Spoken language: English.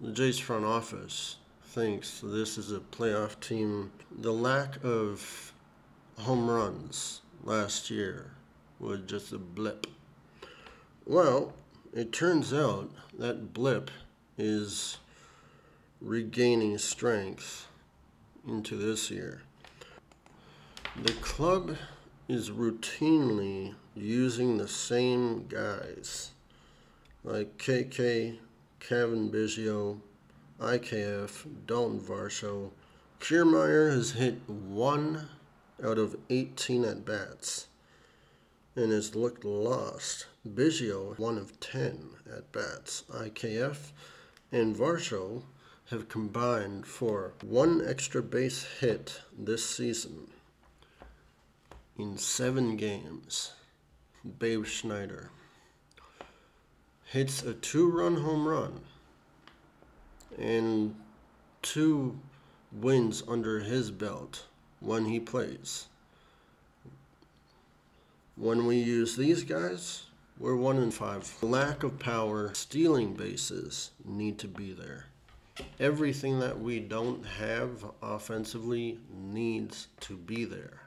the Jays front office thinks this is a playoff team. The lack of home runs last year was just a blip. Well, it turns out that blip is regaining strength into this year. The club is routinely using the same guys like KK, Cavan Biggio, IKF, Daulton Varsho. Kiermaier has hit one out of 18 at bats and has looked lost. Biggio, one of 10 at bats. IKF and Varsho have combined for one extra base hit this season in seven games. Babe Schneider hits a two run home run and two wins under his belt when he plays. When we use these guys, we're one in five. Lack of power, stealing bases need to be there. Everything that we don't have offensively needs to be there.